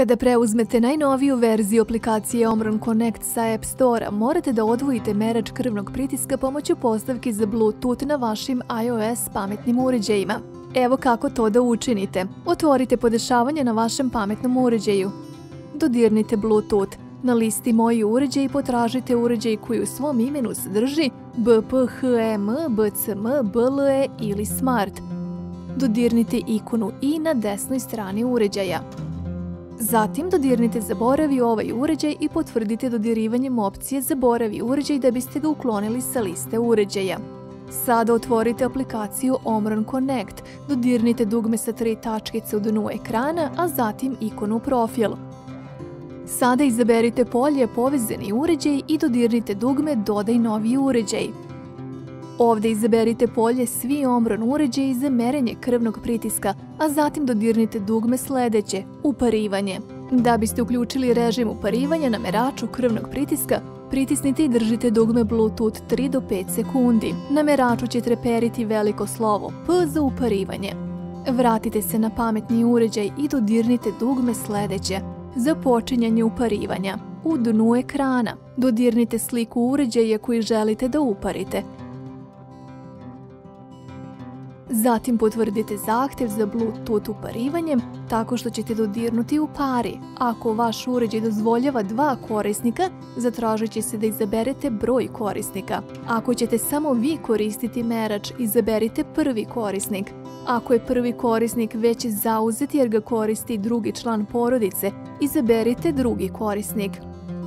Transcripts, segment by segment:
Kada preuzmete najnoviju verziju aplikacije Omron Connect sa App Store-a, morate da odvojite merač krvnog pritiska pomoću postavki za Bluetooth na vašim iOS pametnim uređajima. Evo kako to da učinite. Otvorite podešavanje na vašem pametnom uređaju. Dodirnite Bluetooth. Na listi Moji uređaj potražite uređaj koji u svom imenu sadrži BPHM, BCM, BLE ili Smart. Dodirnite ikonu i na desnoj strani uređaja. Zatim dodirnite zaboravi ovaj uređaj i potvrdite dodirivanjem opcije zaboravi uređaj da biste ga uklonili sa liste uređaja. Sada otvorite aplikaciju Omron Connect, dodirnite dugme sa tri tačkice u dnu ekrana, a zatim ikonu profil. Sada izaberite polje povezani uređaj i dodirnite dugme Dodaj novi uređaj. Ovdje izaberite polje Svi omron uređaji za merenje krvnog pritiska, a zatim dodirnite dugme sljedeće Uparivanje. Da biste uključili režim uparivanja na meraču krvnog pritiska, pritisnite i držite dugme Bluetooth 3 do 5 sekundi. Na meraču će treperiti veliko slovo P za uparivanje. Vratite se na pametni uređaj i dodirnite dugme sljedeće za počinjanje uparivanja. U dnu ekrana dodirnite sliku uređaja koji želite da uparite Zatim potvrdite zahtjev za Bluetooth uparivanjem tako što ćete dodirnuti u pari. Ako vaš uređaj dozvoljava dva korisnika, zatražit će se da izaberete broj korisnika. Ako ćete samo vi koristiti merač, izaberite prvi korisnik. Ako je prvi korisnik već zauzet jer ga koristi drugi član porodice, izaberite drugi korisnik.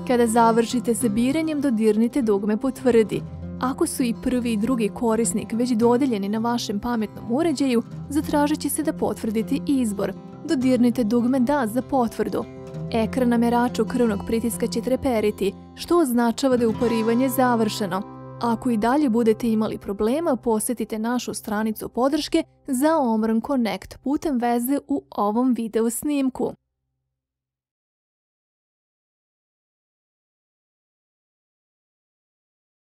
Kada završite sa biranjem, dodirnite dugme potvrdi. Ako su i prvi i drugi korisnik već dodeljeni na vašem pametnom uređaju, zatražit će se da potvrdite izbor. Dodirnite dugme Da za potvrdu. Ekran na meraču krvnog pritiska će treperiti, što označava da je uparivanje završeno. Ako i dalje budete imali problema, posjetite našu stranicu podrške za Omron Connect putem veze u ovom video snimku.